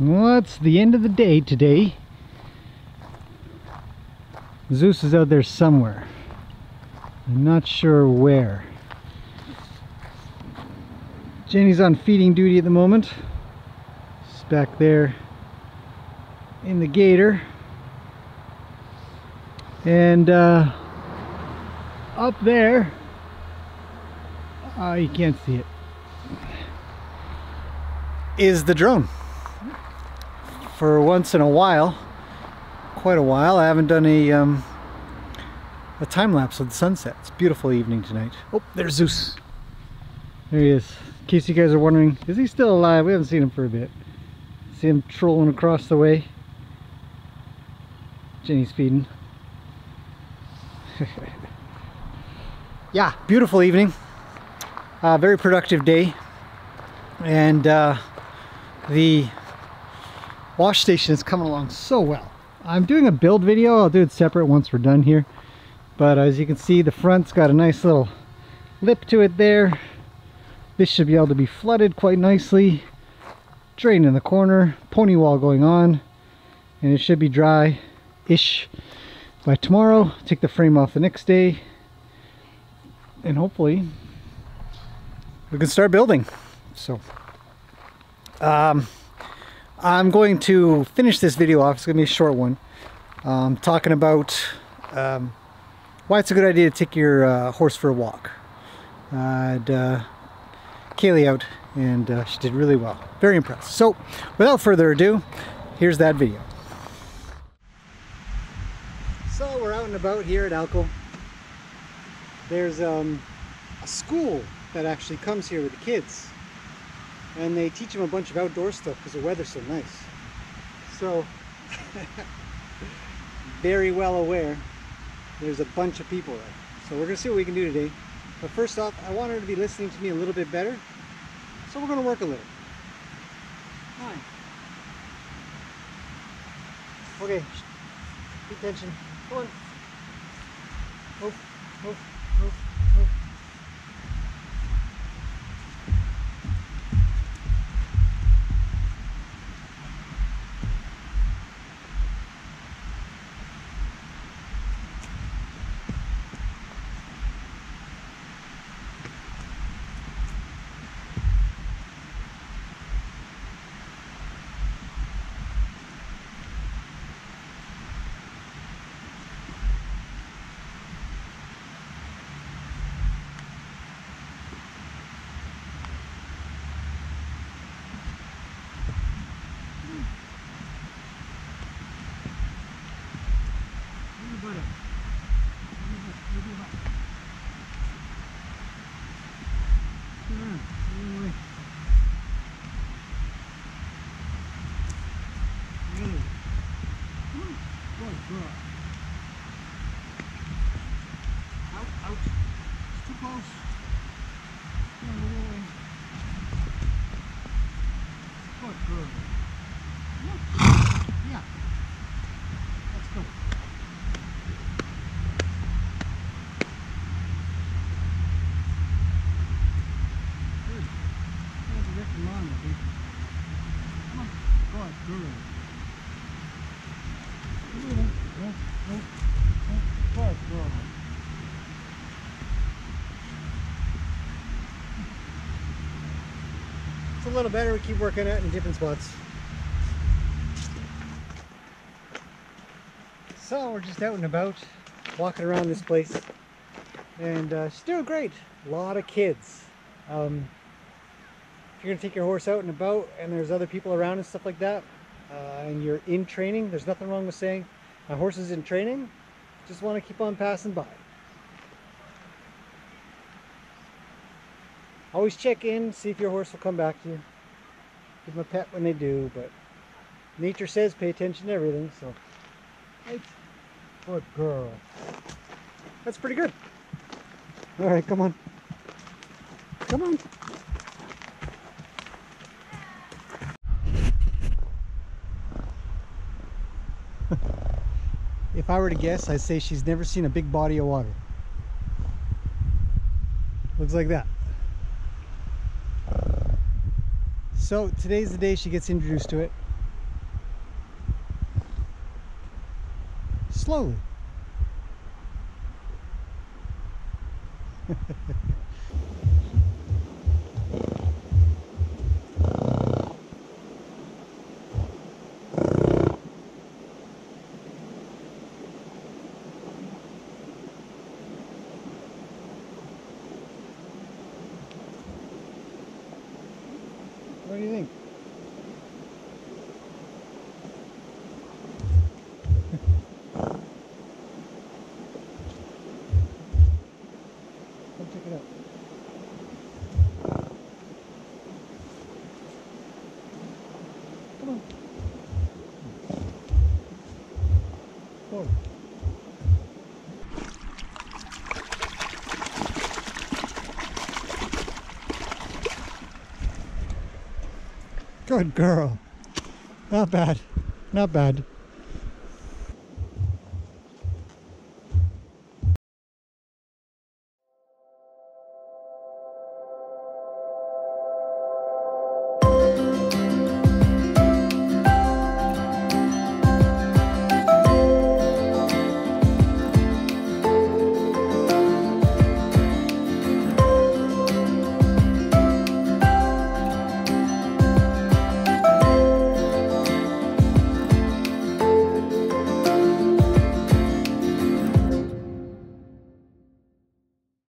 Well, it's the end of the day today. Zeus is out there somewhere. I'm not sure where. Jenny's on feeding duty at the moment. She's back there in the gator. And uh, up there, oh, you can't see it, is the drone. For once in a while, quite a while, I haven't done a, um, a time lapse of the sunset. It's a beautiful evening tonight. Oh, there's Zeus. There he is. In case you guys are wondering, is he still alive? We haven't seen him for a bit. See him trolling across the way. Jenny's feeding. yeah, beautiful evening. Uh, very productive day. And uh, the wash station is coming along so well. I'm doing a build video. I'll do it separate once we're done here. But as you can see, the front's got a nice little lip to it there. This should be able to be flooded quite nicely. Drain in the corner, pony wall going on, and it should be dry-ish by tomorrow. Take the frame off the next day, and hopefully we can start building. So, um, I'm going to finish this video off. It's going to be a short one. Um, talking about um, why it's a good idea to take your uh, horse for a walk. Uh, uh, Kaylee out and uh, she did really well. Very impressed. So without further ado, here's that video. So we're out and about here at Allco. There's um, a school that actually comes here with the kids and they teach them a bunch of outdoor stuff because the weather's so nice. So very well aware there's a bunch of people there. So we're gonna see what we can do today. But first off, I want her to be listening to me a little bit better. So we're going to work a little. Hi. Okay. Pay attention. Come on. Move, move. Good. Yeah. Let's go. Good. That's a Rick and I think. Come on. Good girl. No, no, no, no. Good girl. It's a little better. We keep working it in different spots. So we're just out and about, walking around this place, and uh, she's doing great. A lot of kids. Um, if you're gonna take your horse out and about, and there's other people around and stuff like that, uh, and you're in training, there's nothing wrong with saying, "My horse is in training." Just want to keep on passing by. Always check in, see if your horse will come back to you. Give them a pet when they do, but nature says pay attention to everything, so. Right. Good girl. That's pretty good. All right, come on. Come on. if I were to guess, I'd say she's never seen a big body of water. Looks like that. So today's the day she gets introduced to it. Slowly. What do you think? Come check it out. Come on. Forward. Good girl. Not bad. Not bad.